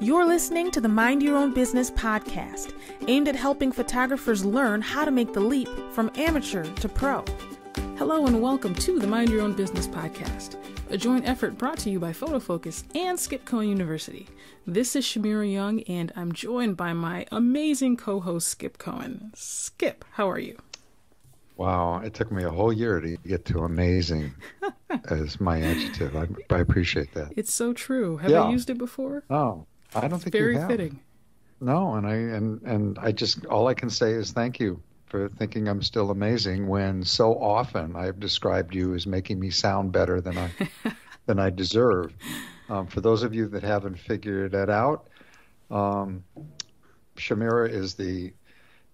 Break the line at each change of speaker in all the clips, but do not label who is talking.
You're listening to the Mind Your Own Business podcast, aimed at helping photographers learn how to make the leap from amateur to pro. Hello, and welcome to the Mind Your Own Business podcast, a joint effort brought to you by PhotoFocus and Skip Cohen University. This is Chamira Young, and I'm joined by my amazing co host, Skip Cohen. Skip, how are you?
Wow, it took me a whole year to get to amazing as my adjective. I, I appreciate that.
It's so true. Have
Yeah.
I used it before?
Oh, I don't think
Very fitting.
No, and I and and I just all I can say is thank you for thinking I'm still amazing when so often I've described you as making me sound better than I than I deserve. Um, for those of you that haven't figured it out, um, Chamira is the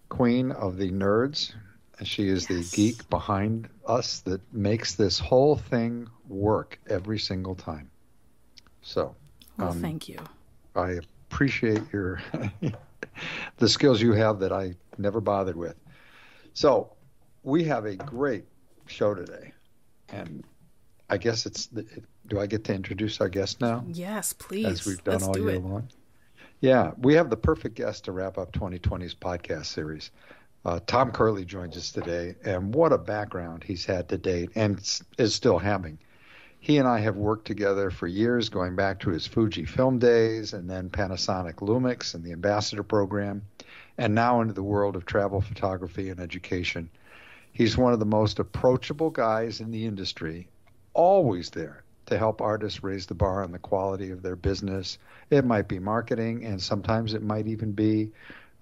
queen of the nerds. and She is
Yes.
the geek behind us that makes this whole thing work every single time. So
Well,
Um,
thank you.
I appreciate your the skills you have that I never bothered with. So we have a great show today, and I guess it's. Do I get to introduce our guest now,
Yes, please.
as we've done
Let's
all
do
year
it.
long? Yeah, we have the perfect guest to wrap up 2020's podcast series. Uh, Tom Curley joins us today, and what a background he's had to date, and is still having. He and I have worked together for years, going back to his Fuji film days, and then Panasonic Lumix and the Ambassador Program, and now into the world of travel photography and education. He's one of the most approachable guys in the industry, always there to help artists raise the bar on the quality of their business. It might be marketing, and sometimes it might even be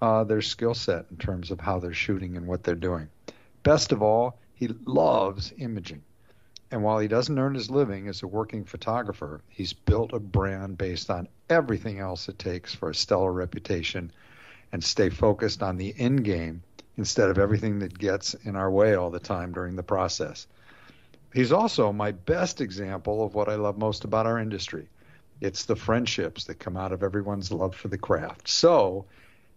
uh, their skill set in terms of how they're shooting and what they're doing. Best of all, he loves imaging. And while he doesn't earn his living as a working photographer, he's built a brand based on everything else it takes for a stellar reputation and stay focused on the end game instead of everything that gets in our way all the time during the process. He's also my best example of what I love most about our industry. It's the friendships that come out of everyone's love for the craft. So,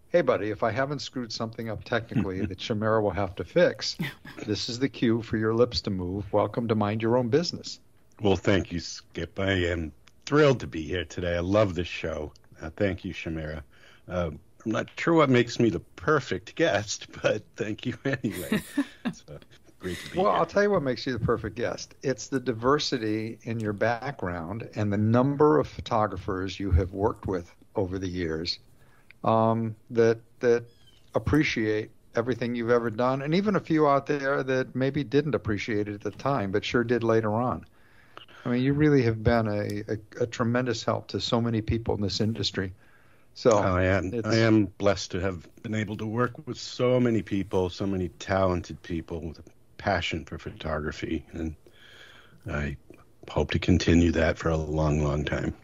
hey, buddy, if I haven't screwed something up technically that Chamira will have to fix, this is the cue for your lips to move. Welcome to Mind Your Own Business.
Well, thank you, Skip. I am thrilled to be here today. I love this show. Uh, thank you, Chamira. Uh, I'm not sure what makes me the perfect guest, but thank you anyway. it's uh, great to be
Well,
here.
I'll tell you what makes you the perfect guest. It's the diversity in your background and the number of photographers you have worked with over the years um, that that appreciate everything you've ever done, and even a few out there that maybe didn't appreciate it at the time, but sure did later on. I mean, you really have been a, a, a tremendous help to so many people in this industry. So
I am I am blessed to have been able to work with so many people, so many talented people with a passion for photography, and I hope to continue that for a long, long time.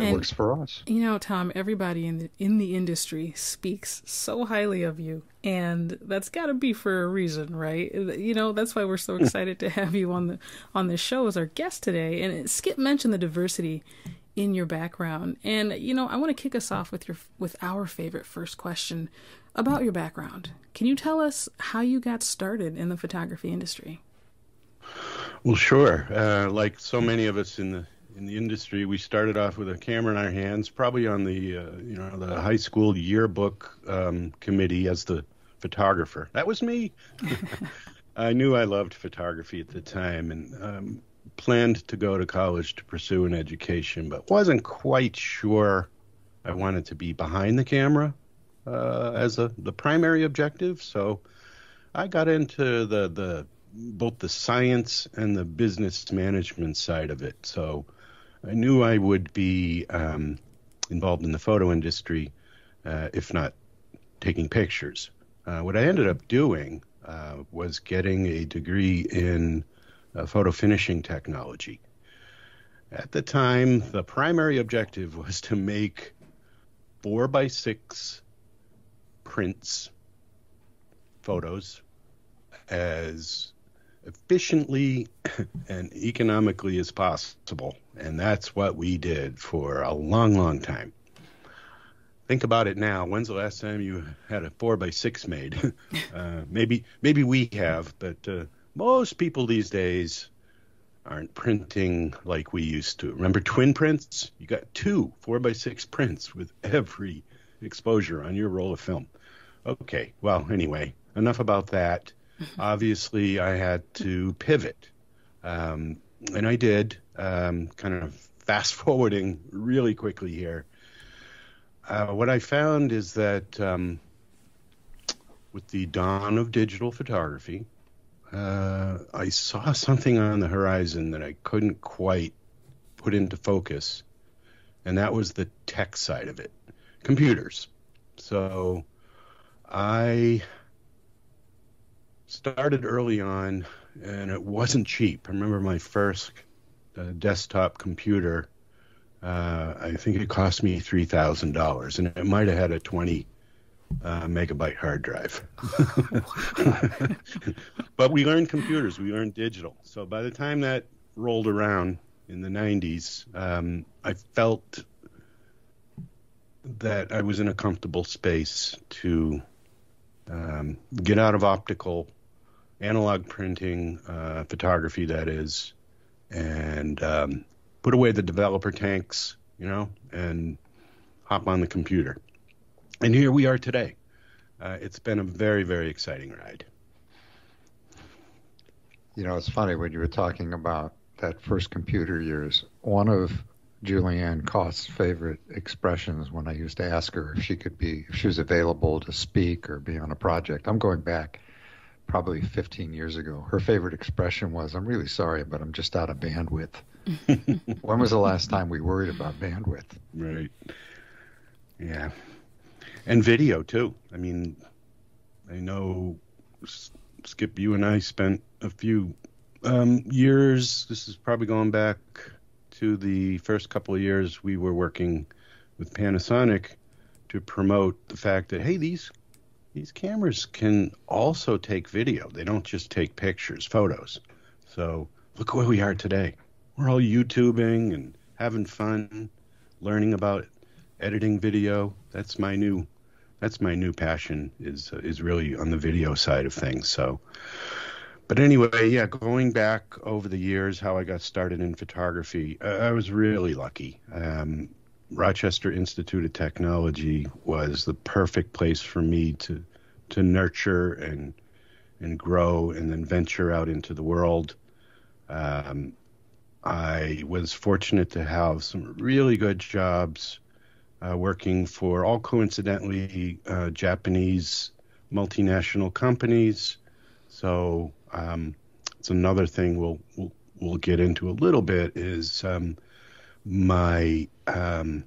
It
And-
works for us.
You know, Tom, everybody in the in the industry speaks so highly of you, and that's got to be for a reason, right? You know, that's why we're so excited to have you on the on the show as our guest today. And Skip mentioned the diversity in your background, and you know, I want to kick us off with your with our favorite first question about your background. Can you tell us how you got started in the photography industry?
Well, sure. Uh, like so many of us in the in the industry, we started off with a camera in our hands, probably on the uh, you know the high school yearbook um, committee as the photographer. That was me. I knew I loved photography at the time and um, planned to go to college to pursue an education, but wasn't quite sure I wanted to be behind the camera uh, as a the primary objective. So I got into the the both the science and the business management side of it. So I knew I would be um, involved in the photo industry, uh, if not taking pictures. Uh, what I ended up doing uh, was getting a degree in uh, photo finishing technology. At the time, the primary objective was to make four by six prints, photos, as efficiently and economically as possible. And that's what we did for a long, long time. Think about it now. When's the last time you had a four by six made? uh, maybe, maybe we have, but uh, most people these days aren't printing like we used to. Remember twin prints? You got two four by six prints with every exposure on your roll of film. Okay, well, anyway, enough about that. Obviously, I had to pivot, um, and I did. Um, kind of fast forwarding really quickly here. Uh, what I found is that um, with the dawn of digital photography, uh, I saw something on the horizon that I couldn't quite put into focus, and that was the tech side of it computers. So I started early on, and it wasn't cheap. I remember my first uh, desktop computer. Uh, I think it cost me three thousand dollars, and it might have had a twenty uh, megabyte hard drive. but we learned computers, we learned digital. So by the time that rolled around in the 90s, um, I felt that I was in a comfortable space to um, get out of optical, analog printing, uh, photography, that is, and um, put away the developer tanks, you know, and hop on the computer. And here we are today. Uh, it's been a very, very exciting ride.
You know, it's funny when you were talking about that first computer years. One of Julieanne Kost's favorite expressions when I used to ask her if she could be, if she was available to speak or be on a project. I'm going back probably 15 years ago. Her favorite expression was, I'm really sorry, but I'm just out of bandwidth. when was the last time we worried about bandwidth?
Right. Yeah. And video, too. I mean, I know, Skip, you and I spent a few um, years, this is probably going back to the first couple of years we were working with Panasonic to promote the fact that hey these these cameras can also take video. They don't just take pictures, photos. So look where we are today. We're all YouTubing and having fun, learning about editing video. That's my new that's my new passion is is really on the video side of things. So but anyway, yeah, going back over the years, how I got started in photography, uh, I was really lucky. Um, Rochester Institute of Technology was the perfect place for me to to nurture and and grow and then venture out into the world. Um, I was fortunate to have some really good jobs uh, working for all coincidentally uh, Japanese multinational companies. So um, it's another thing we'll, we'll we'll get into a little bit is um, my um,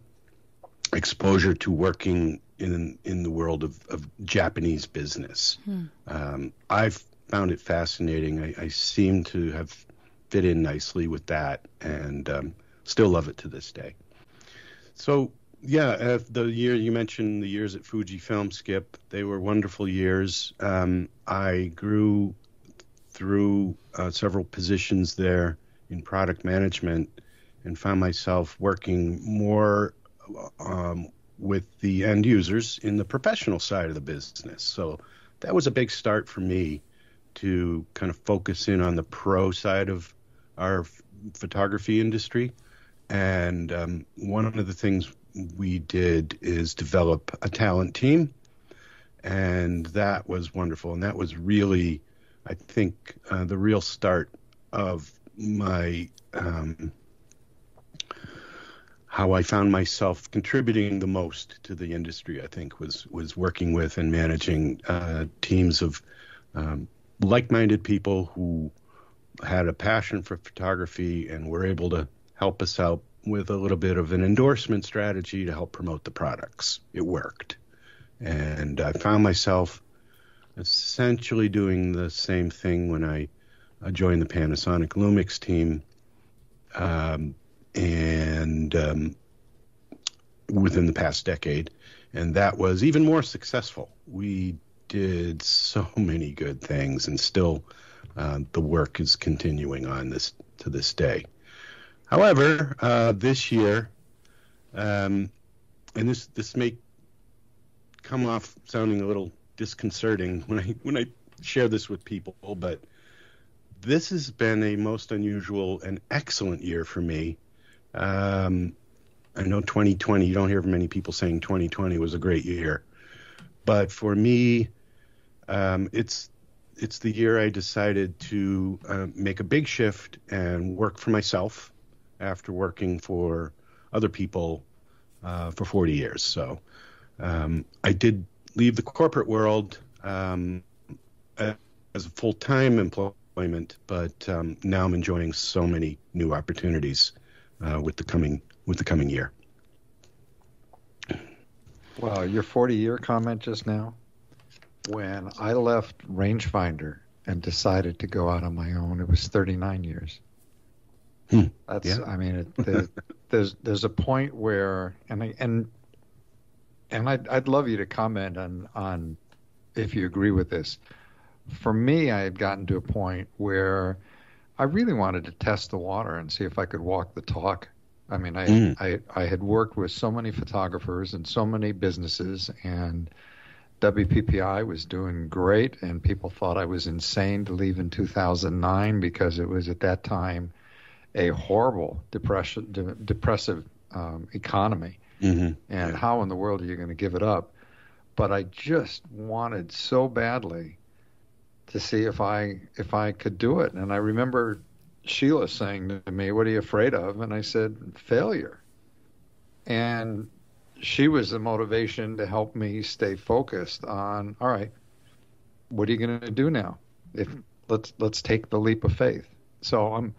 exposure to working in in the world of, of Japanese business. Hmm. Um, I've found it fascinating. I, I, seem to have fit in nicely with that, and um, still love it to this day. So yeah, uh, the year you mentioned the years at Fujifilm, Skip, they were wonderful years. Um, I grew through uh, several positions there in product management and found myself working more um, with the end users in the professional side of the business. So that was a big start for me to kind of focus in on the pro side of our photography industry. And um, one of the things we did is develop a talent team. And that was wonderful. And that was really I think uh, the real start of my um, how I found myself contributing the most to the industry. I think was was working with and managing uh, teams of um, like-minded people who had a passion for photography and were able to help us out with a little bit of an endorsement strategy to help promote the products. It worked, and I found myself essentially doing the same thing when I uh, joined the Panasonic Lumix team, um, and um, within the past decade, and that was even more successful. We did so many good things, and still uh, the work is continuing on this to this day. However, uh, this year, um, and this this may come off sounding a little disconcerting when I when I share this with people, but this has been a most unusual and excellent year for me. Um, I know 2020, you don't hear many people saying 2020 was a great year. But for me, um, it's it's the year I decided to uh, make a big shift and work for myself after working for other people uh, for 40 years. So um, I did leave the corporate world um, as a full time employment, but um, now I'm enjoying so many new opportunities uh, with the coming with the coming year.
Wow, your 40 year comment just now when I left Rangefinder and decided to go out on my own, it was 39 years.
Hmm.
That's, yeah. I mean, it, the, there's there's a point where, and I, and and I'd I'd love you to comment on on if you agree with this. For me, I had gotten to a point where I really wanted to test the water and see if I could walk the talk. I mean, I mm. I, I had worked with so many photographers and so many businesses and WPPI was doing great, and people thought I was insane to leave in 2009 because it was at that time a horrible depression, de- depressive um, economy.
Mm-hmm.
And how in the world are you going to give it up? But I just wanted so badly to see if I if I could do it. And I remember Sheila saying to me, "What are you afraid of?" And I said, "Failure." And she was the motivation to help me stay focused on all right what are you going to do now if let's let's take the leap of faith so i'm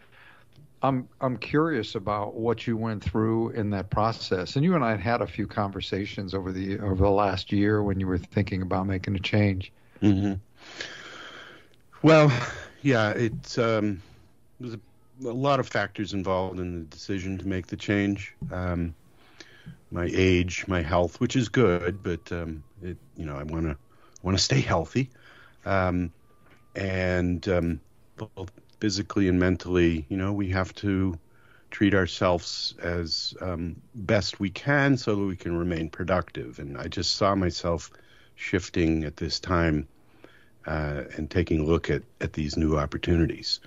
i'm i'm curious about what you went through in that process and you and i had had a few conversations over the over the last year when you were thinking about making a change
mm-hmm. Well yeah it's um there's a, a, lot of factors involved in the decision to make the change um my age, my health, which is good, but um, it, you know, I want to want to stay healthy, um, and um, both physically and mentally. You know, we have to treat ourselves as um, best we can so that we can remain productive. And I just saw myself shifting at this time uh, and taking a look at at these new opportunities.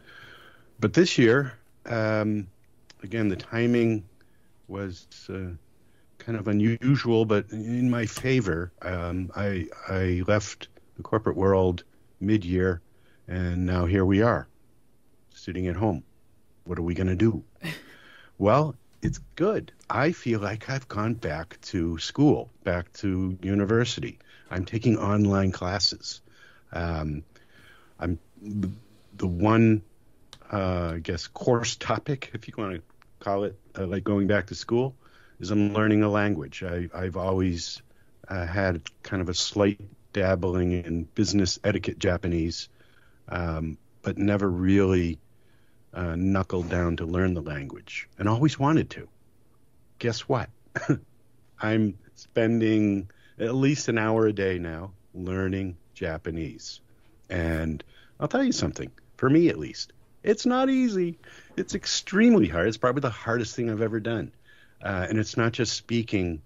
But this year, um, again, the timing was. Uh, kind of unusual, but in my favor. Um, I I left the corporate world mid-year, and now here we are, sitting at home. What are we going to do? well, it's good. I feel like I've gone back to school, back to university. I'm taking online classes. Um, I'm the one, uh, I guess, course topic, if you want to call it, uh, like going back to school, is I'm learning a language. I, I've always uh, had kind of a slight dabbling in business etiquette Japanese, um, but never really uh, knuckled down to learn the language, and always wanted to. Guess what? I'm spending at least an hour a day now learning Japanese. And I'll tell you something, for me at least, it's not easy. It's extremely hard. It's probably the hardest thing I've ever done. Uh, and it's not just speaking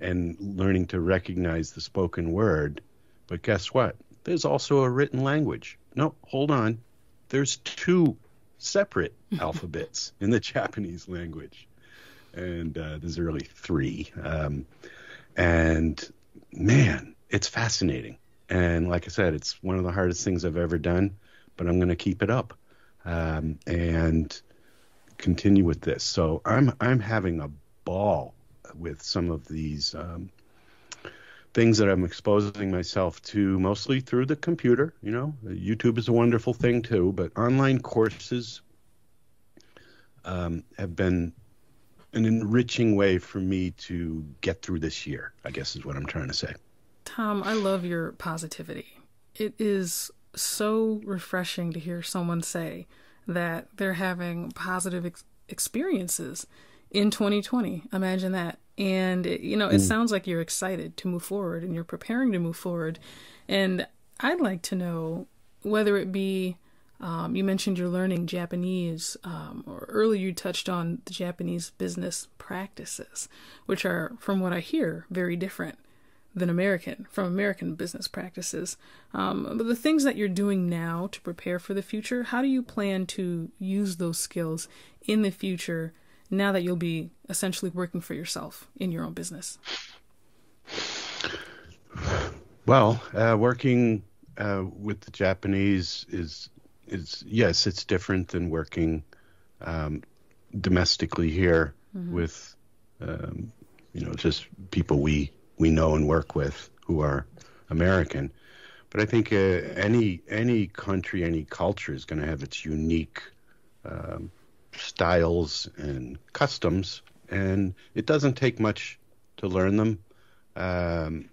and learning to recognize the spoken word, but guess what? There's also a written language. No, hold on. There's two separate alphabets in the Japanese language. And uh, there's really three. Um, and man, it's fascinating. And like I said, it's one of the hardest things I've ever done, but I'm going to keep it up um, and continue with this. So I'm I'm having a ball with some of these um, things that I'm exposing myself to, mostly through the computer. You know, YouTube is a wonderful thing too, but online courses um, have been an enriching way for me to get through this year. I guess is what I'm trying to say.
Tom, I love your positivity. It is so refreshing to hear someone say that they're having positive ex- experiences in 2020. Imagine that. And, it, you know, it mm. sounds like you're excited to move forward and you're preparing to move forward. And I'd like to know whether it be, um, you mentioned you're learning Japanese, um, or earlier you touched on the Japanese business practices, which are, from what I hear, very different than American from American business practices. Um, but the things that you're doing now to prepare for the future, how do you plan to use those skills in the future now that you'll be essentially working for yourself in your own business?
Well, uh, working uh, with the Japanese is is yes, it's different than working um, domestically here mm-hmm. with um, you know just people we we know and work with who are American. But I think uh, any any country, any culture is going to have its unique um, styles and customs, and it doesn't take much to learn them. Um,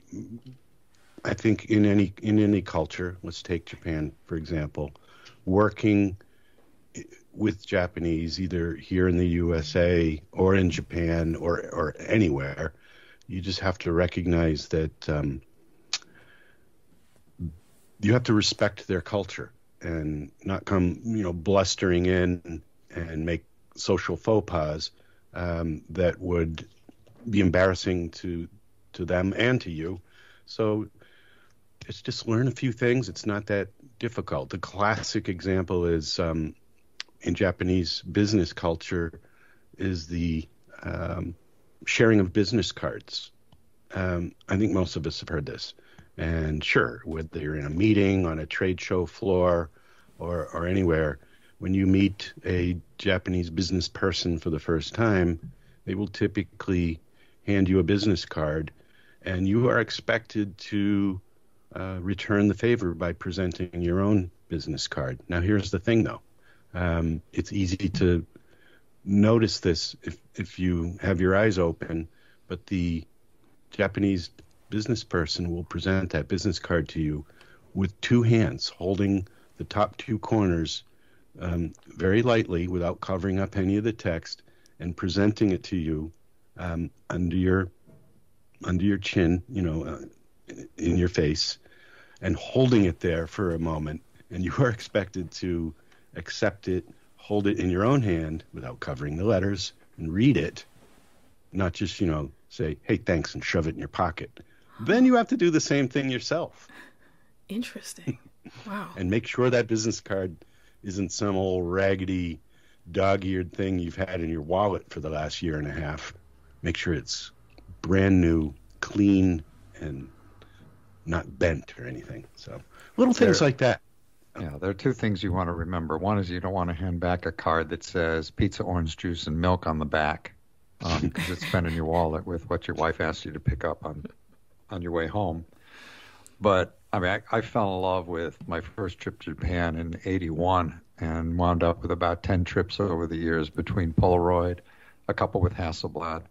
I think in any in any culture, let's take Japan for example, working with Japanese either here in the USA or in Japan or or anywhere, you just have to recognize that um, you have to respect their culture and not come you know blustering in and make social faux pas um, that would be embarrassing to to them and to you. So it's just learn a few things. It's not that difficult. The classic example is um, in Japanese business culture is the um, sharing of business cards. Um, I think most of us have heard this. And sure, whether you're in a meeting, on a trade show floor, or, or anywhere, when you meet a Japanese business person for the first time, they will typically hand you a business card, and you are expected to uh, return the favor by presenting your own business card. Now, here's the thing, though um, it's easy to notice this if, if you have your eyes open, but the Japanese business person will present that business card to you with two hands holding the top two corners um, very lightly without covering up any of the text and presenting it to you um, under your under your chin, you know, uh, in your face, and holding it there for a moment, and you are expected to accept it, hold it in your own hand without covering the letters, and read it, not just, you know, say, hey, thanks, and shove it in your pocket. Then you have to do the same thing yourself.
Interesting. Wow.
and make sure that business card isn't some old raggedy, dog eared thing you've had in your wallet for the last year and a half. Make sure it's brand new, clean, and not bent or anything. So little things there, like that.
Yeah, there are two things you want to remember. One is you don't want to hand back a card that says pizza, orange juice, and milk on the back because um, it's been in your wallet with what your wife asked you to pick up on on your way home. But I mean, I, I fell in love with my first trip to Japan in '81 and wound up with about 10 trips over the years between Polaroid, a couple with Hasselblad,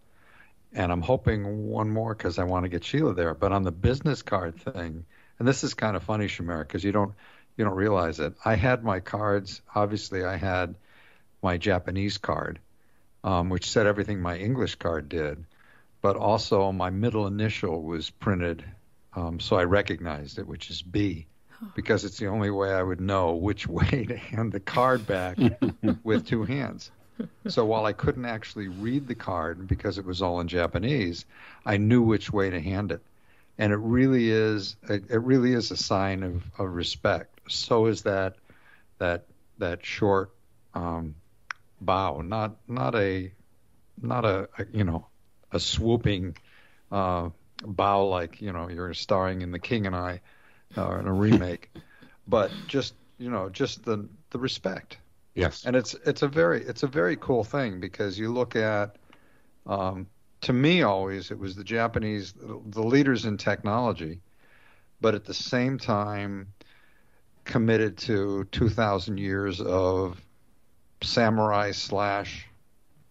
and I'm hoping one more because I want to get Sheila there. But on the business card thing, and this is kind of funny, Shamir, because you don't you don't realize it. I had my cards. Obviously, I had my Japanese card, um, which said everything my English card did, but also my middle initial was printed, um, so I recognized it, which is B, because it's the only way I would know which way to hand the card back with two hands. So while I couldn't actually read the card because it was all in Japanese, I knew which way to hand it and it really is it, really is a sign of, of respect. So is that that that short um, bow, not not a not a, a you know a swooping uh, bow like you know you're starring in The King and I uh, in a remake, but just you know just the the respect.
Yes,
and it's it's a very it's a very cool thing because you look at um, to me always it was the Japanese the leaders in technology, but at the same time committed to 2,000 years of samurai slash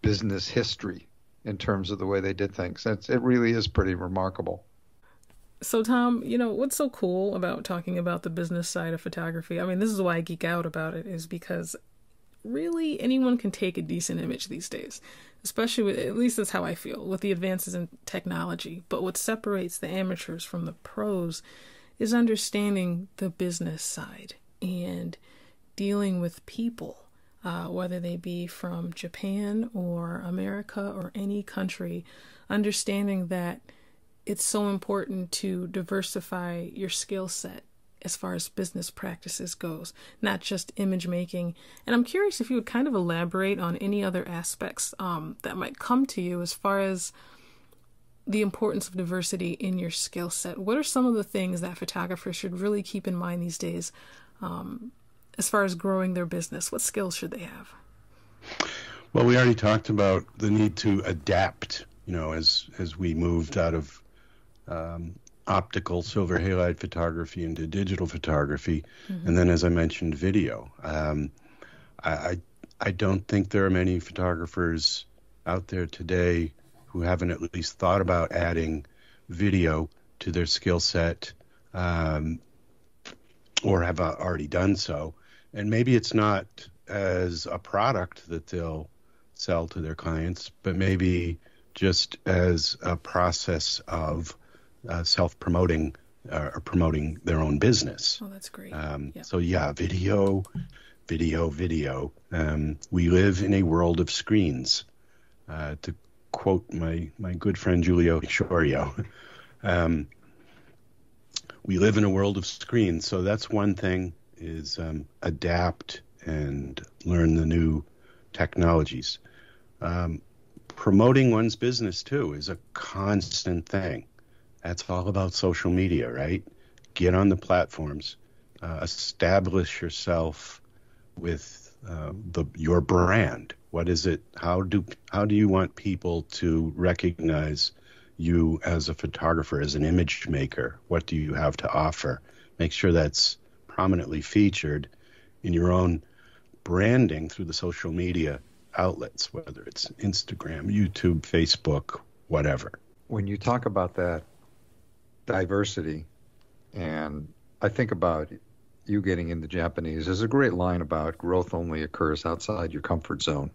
business history in terms of the way they did things. It's, it really is pretty remarkable.
So, Tom, you know, what's so cool about talking about the business side of photography? I mean, this is why I geek out about it, is because really anyone can take a decent image these days especially with, at least that's how I feel with the advances in technology. But what separates the amateurs from the pros is understanding the business side and dealing with people, uh, whether they be from Japan or America or any country, understanding that it's so important to diversify your skill set as far as business practices goes, not just image making. And I'm curious if you would kind of elaborate on any other aspects um, that might come to you as far as the importance of diversity in your skill set. What are some of the things that photographers should really keep in mind these days um, as far as growing their business? What skills should they have?
Well, we already talked about the need to adapt. You know, as as we moved out of um, optical silver halide photography into digital photography, mm-hmm. and then, as I mentioned, video. Um, I, I I don't think there are many photographers out there today who haven't at least thought about adding video to their skill set um, or have uh, already done so. And maybe it's not as a product that they'll sell to their clients, but maybe just as a process of uh, self promoting uh, or promoting their own business.
Oh, that's great.
Um, yep. So, yeah, video, video, video. Um, we live in a world of screens. Uh, to quote my, my good friend Giulio Sciorio, um, we live in a world of screens. So that's one thing is um, adapt and learn the new technologies. Um, promoting one's business too is a constant thing. That's all about social media, right? Get on the platforms, uh, establish yourself with uh, the your brand. What is it? How do how do you want people to recognize you as a photographer, as an image maker? What do you have to offer? Make sure that's prominently featured in your own branding through the social media outlets, whether it's Instagram, YouTube, Facebook, whatever.
When you talk about that diversity, and I think about you getting into Japanese, there's a great line about growth only occurs outside your comfort zone.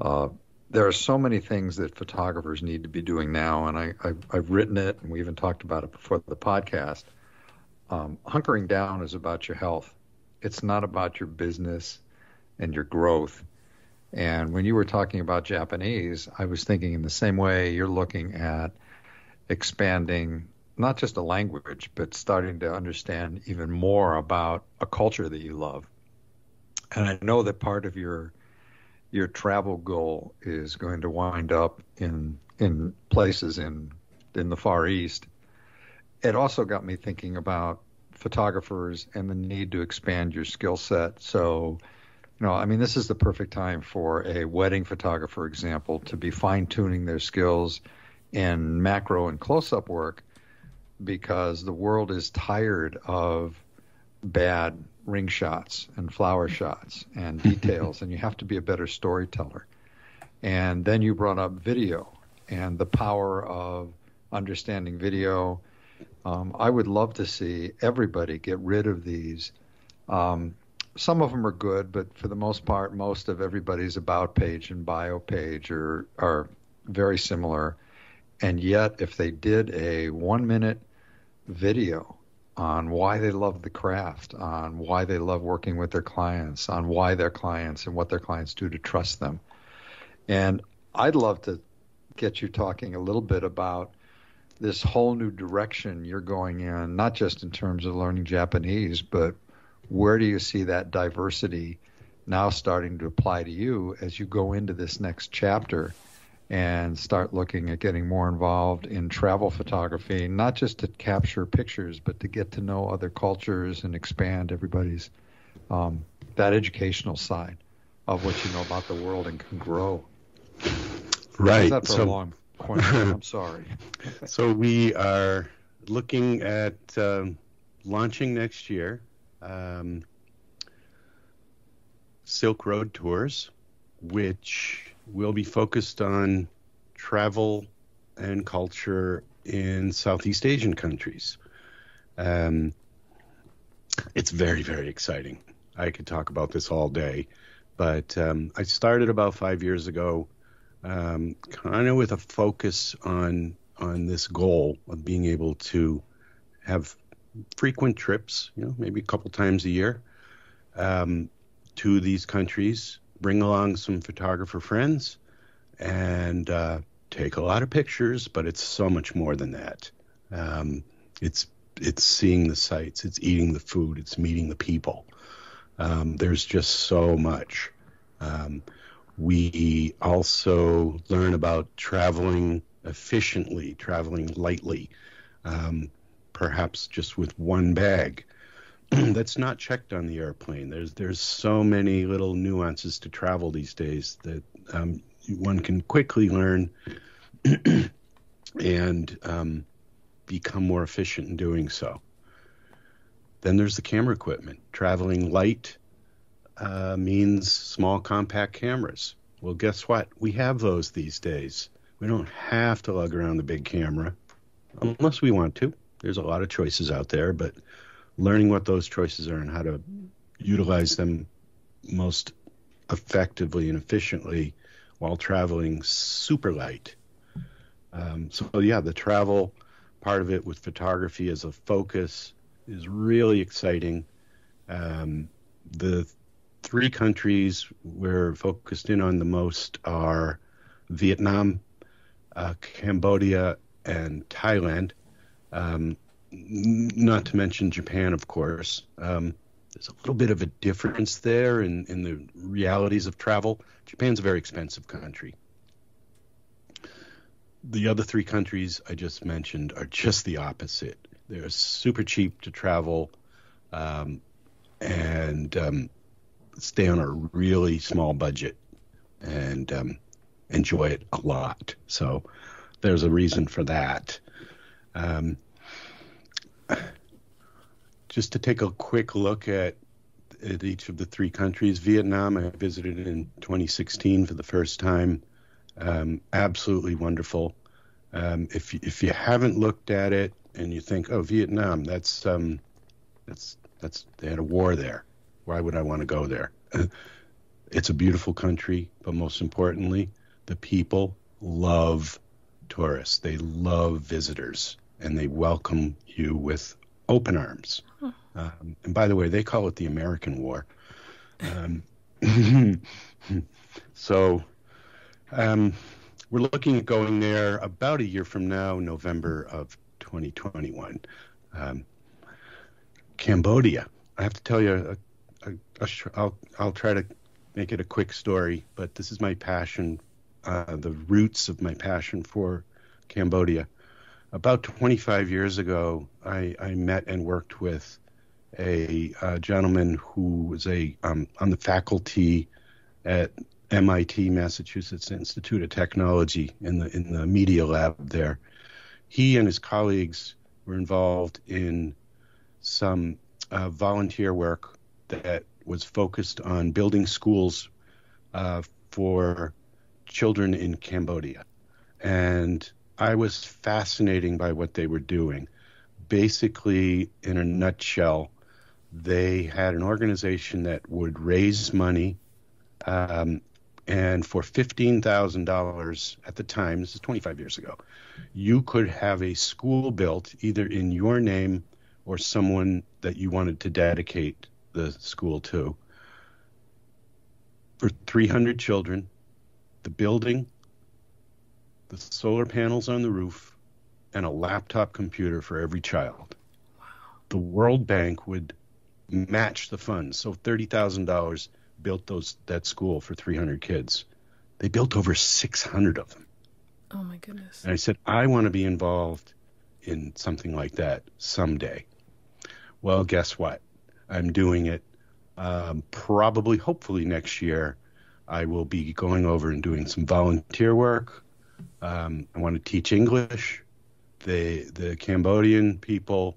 Uh, there are so many things that photographers need to be doing now, and I, have written it, and we even talked about it before the podcast. Um, hunkering down is about your health. It's not about your business and your growth. And when you were talking about Japanese, I was thinking in the same way you're looking at expanding not just a language, but starting to understand even more about a culture that you love. And I know that part of your your travel goal is going to wind up in in places in in the Far East. It also got me thinking about photographers and the need to expand your skill set. So you know, I mean, this is the perfect time for a wedding photographer, example, to be fine tuning their skills in macro and close up work because the world is tired of bad ring shots and flower shots and details, and you have to be a better storyteller. And then you brought up video and the power of understanding video. Um, I would love to see everybody get rid of these um, some of them are good, but for the most part, most of everybody's about page and bio page are are very similar. And yet, if they did a one minute video on why they love the craft, on why they love working with their clients, on why their clients and what their clients do to trust them. And I'd love to get you talking a little bit about this whole new direction you're going in, not just in terms of learning Japanese, but where do you see that diversity now starting to apply to you as you go into this next chapter and start looking at getting more involved in travel photography, not just to capture pictures, but to get to know other cultures and expand everybody's um, that educational side of what you know about the world and can grow.
Right.
That for so, a long question. I'm sorry.
so we are looking at um, launching next year um, Silk Road Tours, which will be focused on travel and culture in Southeast Asian countries. Um, it's very, very exciting. I could talk about this all day, but um, I started about five years ago, um, kind of with a focus on on this goal of being able to have frequent trips, you know, maybe a couple times a year, um, to these countries. Bring along some photographer friends, and uh, take a lot of pictures, but it's so much more than that. Um, it's it's seeing the sights, it's eating the food, it's meeting the people. Um, there's just so much. Um, we also learn about traveling efficiently, traveling lightly, um, perhaps just with one bag. That's not checked on the airplane. There's there's so many little nuances to travel these days that um, one can quickly learn and um, become more efficient in doing so. Then there's the camera equipment. Traveling light uh, means small compact cameras. Well, guess what? We have those these days. We don't have to lug around the big camera unless we want to. There's a lot of choices out there, but learning what those choices are and how to utilize them most effectively and efficiently while traveling super light. Um, so, yeah, the travel part of it with photography as a focus is really exciting. Um, the three countries we're focused in on the most are Vietnam, uh, Cambodia, and Thailand. Um, not to mention Japan, of course. Um, there's a little bit of a difference there in, in the realities of travel. Japan's a very expensive country. The other three countries I just mentioned are just the opposite. They're super cheap to travel um, and um, stay on a really small budget and um, enjoy it a lot. So there's a reason for that. Just to take a quick look at, at each of the three countries, Vietnam, I visited in 2016 for the first time. Um, absolutely wonderful. Um, if if you haven't looked at it and you think, oh, Vietnam, that's um, that's that's they had a war there. Why would I want to go there? it's a beautiful country, but most importantly, the people love tourists. They love visitors, and they welcome you with open arms. Huh. Um, and by the way, they call it the American War. Um, so um, we're looking at going there about a year from now, November of 2021. Um, Cambodia. I have to tell you, a, a, a, I'll I'll try to make it a quick story, but this is my passion, uh, the roots of my passion for Cambodia about 25 years ago, I, I met and worked with a, a gentleman who was a um, on the faculty at MIT, Massachusetts Institute of Technology, in the in the media lab there. He and his colleagues were involved in some uh, volunteer work that was focused on building schools uh, for children in Cambodia, and I was fascinating by what they were doing. Basically, in a nutshell, they had an organization that would raise money, um, and for fifteen thousand dollars at the time, this is twenty five years ago, you could have a school built either in your name or someone that you wanted to dedicate the school to. For three hundred children, the building the solar panels on the roof, and a laptop computer for every child. Wow. The World Bank would match the funds. So $30,000 built those that school for 300 kids. They built over 600 of them.
Oh my goodness.
And I said, I want to be involved in something like that someday. Well, guess what? I'm doing it um, probably, hopefully next year. I will be going over and doing some volunteer work. Um, I want to teach English. The the Cambodian people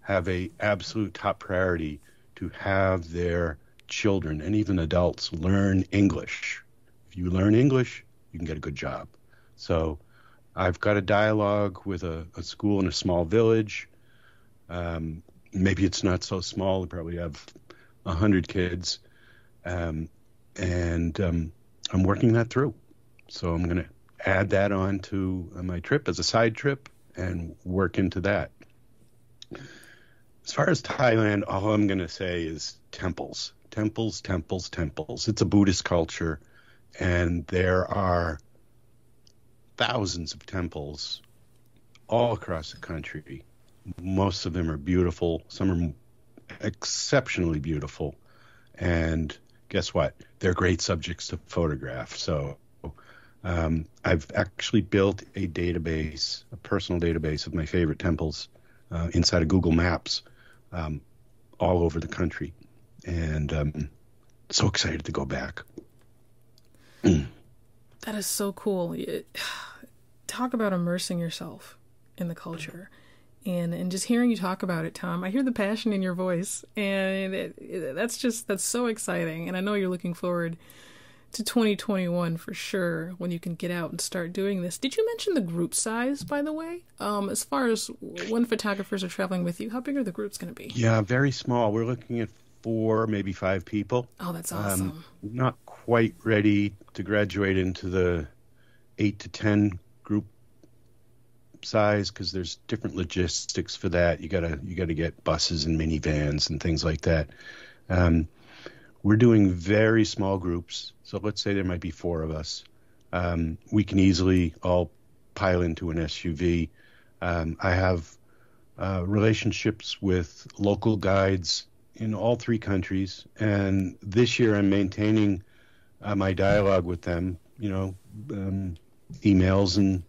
have a absolute top priority to have their children and even adults learn English. If you learn English, you can get a good job. So I've got a dialogue with a, a school in a small village. Um, maybe it's not so small. We probably have a hundred kids, um, and um, I'm working that through. So I'm going to add that on to uh, my trip as a side trip and work into that. As far as Thailand, all I'm going to say is temples, temples, temples, temples. It's a Buddhist culture, and there are thousands of temples all across the country. Most of them are beautiful. Some are exceptionally beautiful. And guess what? They're great subjects to photograph. So um, I've actually built a database, a personal database of my favorite temples uh, inside of Google Maps um, all over the country. And um, so excited to go back.
that is so cool. Talk about immersing yourself in the culture. And, and just hearing you talk about it, Tom, I hear the passion in your voice, and it, it, that's just that's so exciting. And I know you're looking forward to 2021 for sure when you can get out and start doing this. Did you mention the group size, by the way? Um, as far as when photographers are traveling with you, how big are the groups going to be?
Yeah, very small. We're looking at four, maybe five people.
Oh, that's um, awesome. Um,
not quite ready to graduate into the eight to 10 group size because there's different logistics for that. You gotta you gotta get buses and minivans and things like that. Um, we're doing very small groups. So let's say there might be four of us. Um, we can easily all pile into an SUV. Um, I have uh, relationships with local guides in all three countries, and this year I'm maintaining uh, my dialogue with them. You know, um, emails and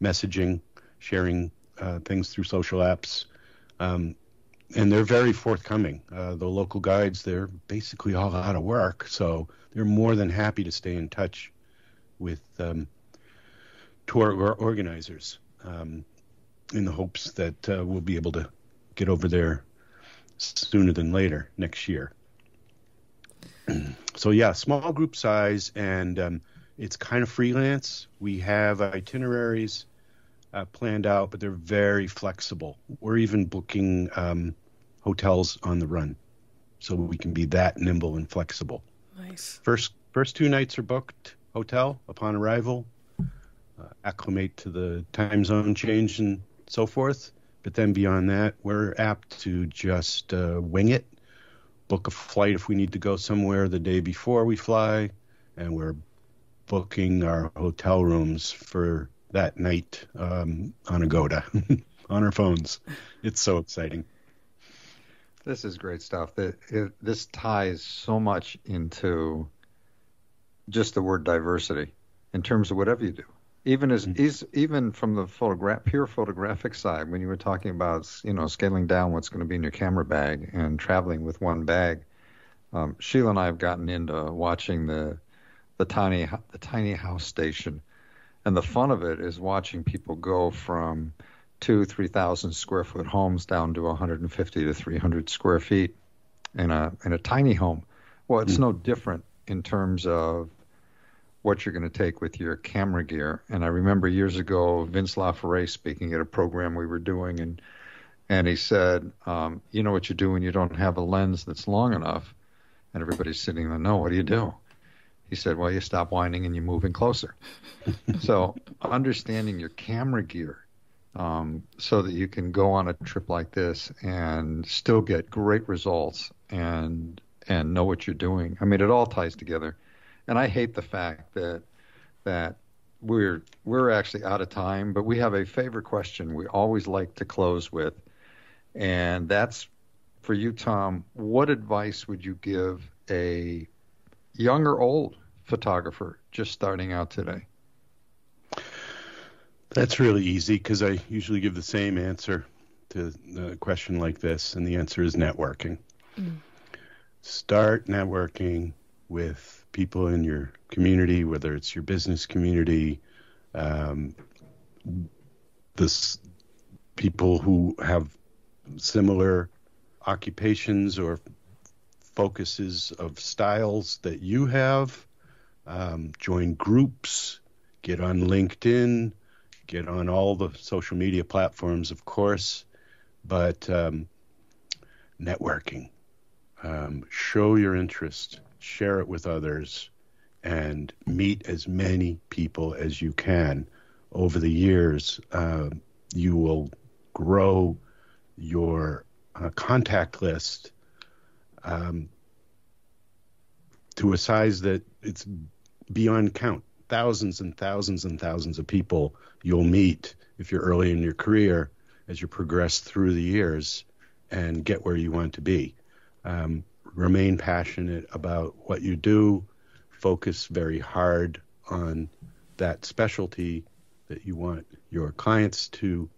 messaging, sharing uh, things through social apps. Um, and they're very forthcoming. Uh, the local guides, they're basically all out of work, so they're more than happy to stay in touch with um, tour organizers um, in the hopes that uh, we'll be able to get over there sooner than later next year. so yeah, small group size, and um, it's kind of freelance. We have itineraries uh, planned out, but they're very flexible. We're even booking um, hotels on the run, so we can be that nimble and flexible.
Nice.
First, first two nights are booked hotel upon arrival. Uh, acclimate to the time zone change and so forth. But then beyond that, we're apt to just uh, wing it, book a flight if we need to go somewhere the day before we fly, and we're booking our hotel rooms for that night um, on Agoda on our phones. It's so exciting.
This is great stuff. That this ties so much into just the word diversity in terms of whatever you do. Even as mm-hmm. even from the photograph pure photographic side, when you were talking about you know scaling down what's going to be in your camera bag and traveling with one bag, um, Sheila and I have gotten into watching the the tiny the Tiny House Nation and the fun of it is watching people go from two, three thousand square foot homes down to 150 to 300 square feet in a in a tiny home. Well, it's mm. no different in terms of what you're going to take with your camera gear. And I remember years ago Vince Laforet speaking at a program we were doing, and and he said, um, "You know what you do when you don't have a lens that's long enough." And everybody's sitting there, "No, what do you do?" He said, Well, you stop whining and you're moving closer. so, understanding your camera gear um, so that you can go on a trip like this and still get great results and and know what you're doing. I mean, it all ties together. And I hate the fact that that we're we're actually out of time, but we have a favorite question we always like to close with, and that's for you, Tom. What advice would you give a young or old photographer just starting out today?
That's really easy because I usually give the same answer to a question like this, and the answer is networking. Mm. Start networking with people in your community, whether it's your business community, um, this people who have similar occupations or focuses of styles that you have. Um, join groups, get on LinkedIn, get on all the social media platforms, of course, but um, networking. Um, show your interest, share it with others, and meet as many people as you can. Over the years, uh, you will grow your uh, contact list um, to a size that it's beyond count. thousands and thousands and thousands of people you'll meet if you're early in your career as you progress through the years and get where you want to be. Um, remain passionate about what you do, focus very hard on that specialty that you want your clients to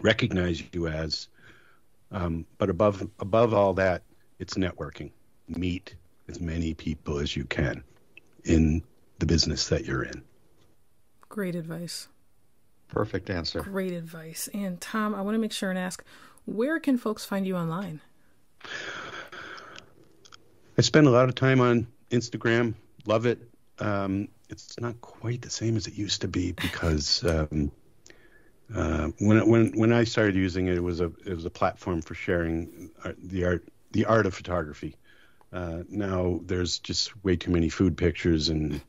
recognize you as. Um, but above above all that, it's networking. Meet as many people as you can in the business that you're in.
Great advice.
Perfect answer.
Great advice. And Tom, I want to make sure and ask, where can folks find you online?
I spend a lot of time on Instagram. Love it. Um, it's not quite the same as it used to be because um, uh, when when when I started using it, it was a it was a platform for sharing the art the art of photography. Uh, now there's just way too many food pictures, and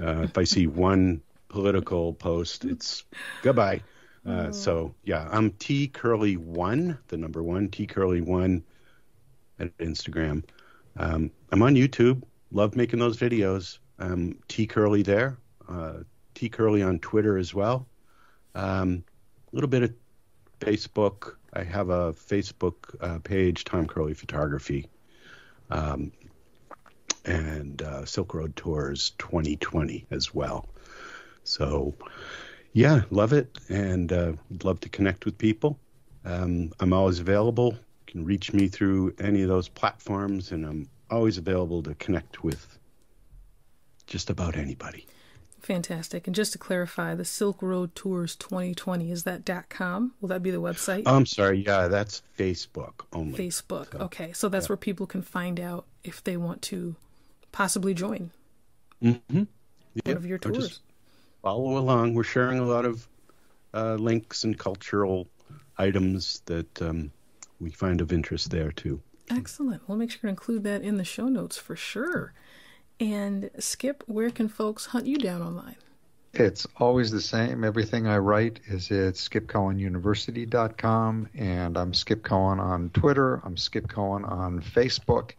uh, if I see one political post, it's goodbye. Uh, oh. So yeah, I'm T Curley one, the number one T Curley one at Instagram. Um, I'm on YouTube. Love making those videos. Um, T Curley there. Uh, T Curley on Twitter as well. Um, a little bit of Facebook. I have a Facebook uh, page, Tom Curley Photography, um, and uh, Silk Road Tours 2020 as well. So, yeah, love it, and uh, love to connect with people. Um, I'm always available. You can reach me through any of those platforms, and I'm always available to connect with just about anybody.
Fantastic. And just to clarify, the Silk Road Tours 2020 is that dot .com? Will that be the website?
I'm sorry. Yeah, that's Facebook only.
Facebook. So, okay, so that's yeah. where people can find out if they want to possibly join
mm-hmm.
one of your tours.
Follow along. We're sharing a lot of uh, links and cultural items that um, we find of interest there too.
Excellent. We'll make sure to include that in the show notes for sure. And Skip, where can folks hunt you down online?
It's always the same. Everything I write is at skipcohenuniversity.com, and I'm Skip Cohen on Twitter. I'm Skip Cohen on Facebook.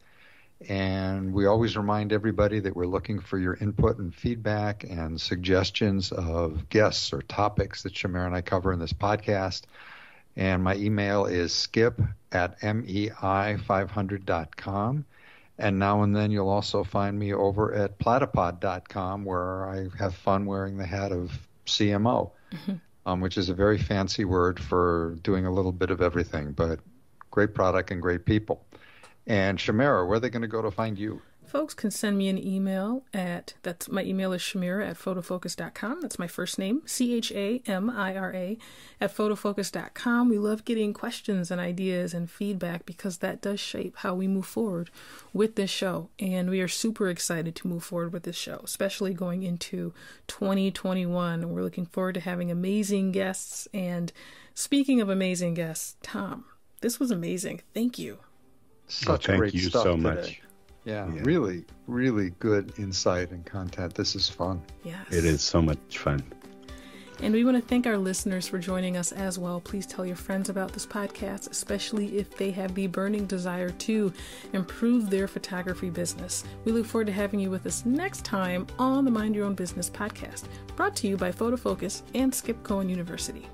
And we always remind everybody that we're looking for your input and feedback and suggestions of guests or topics that Chamira and I cover in this podcast. And my email is skip at mei500.com. And now and then you'll also find me over at platypod.com where I have fun wearing the hat of CMO, mm-hmm. um, which is a very fancy word for doing a little bit of everything, but great product and great people. And Chamira, where are they going to go to find you?
Folks can send me an email at that's my email is Chamira at photofocus.com. That's my first name, C H A M I R A, at photofocus.com. We love getting questions and ideas and feedback because that does shape how we move forward with this show. And we are super excited to move forward with this show, especially going into 2021. We're looking forward to having amazing guests. And speaking of amazing guests, Tom, this was amazing. Thank you.
Such well,
thank
great
you
stuff
so
today.
much.
Yeah, yeah, really, really good insight and content. This is fun.
Yes.
It is so much fun.
And we want to thank our listeners for joining us as well. Please tell your friends about this podcast, especially if they have the burning desire to improve their photography business. We look forward to having you with us next time on the Mind Your Own Business podcast, brought to you by Photofocus and Skip Cohen University.